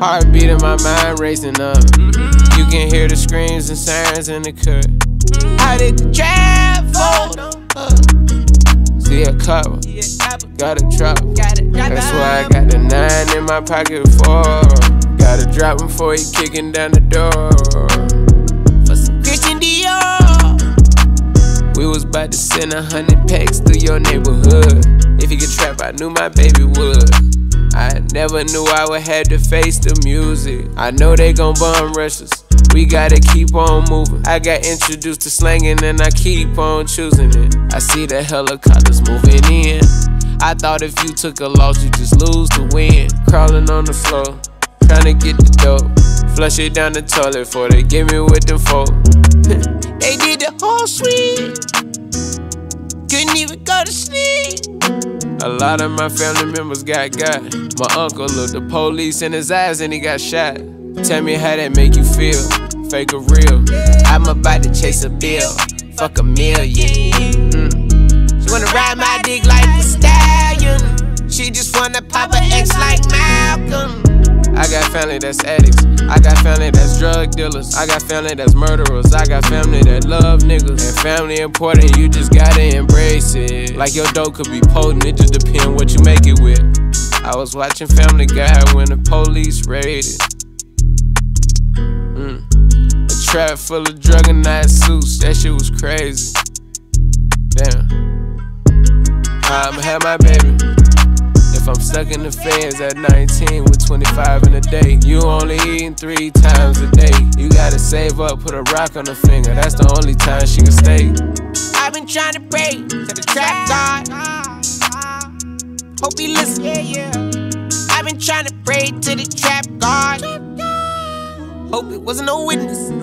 Heartbeat in my mind racing up. Mm-hmm. You can hear the screams and sirens in the cut. Mm-hmm. How did the travel? See a cover, got a drop. That's why I got the nine in my pocket for. Gotta drop him before he kicking down the door. For some Christian Dior. We was about to send a hundred packs through your neighborhood. If you could trap, I knew my baby would. I never knew I would have to face the music. I know they gon' bum rush us. We gotta keep on moving. I got introduced to slanging and I keep on choosing it. I see the helicopters moving in. I thought if you took a loss, you just lose the win. Crawling on the floor, trying to get the dope. Flush it down the toilet before they get me with the folk. they did the whole suite. Couldn't even go to sleep. A lot of my family members got got. My uncle looked the police in his eyes and he got shot. Tell me how that make you feel, fake or real. I'm about to chase a bill, fuck a million. Mm. She wanna ride my dick like a stallion. She just wanna pop a X like family that's addicts. I got family that's drug dealers. I got family that's murderers. I got family that love niggas. And family important, you just gotta embrace it. Like your dough could be potent, it just depends what you make it with. I was watching Family Guy when the police raided. Mm. A trap full of drug and night suits, that shit was crazy. Damn. I'ma have my baby. If stuck in the feds at 19 with 25 in a day, you only eating three times a day. You gotta save up, put a rock on her finger. That's the only time she can stay. I've been trying to pray to the trap God. Hope he listen. Yeah, yeah. I've been trying to pray to the trap God. Hope it wasn't no witnesses.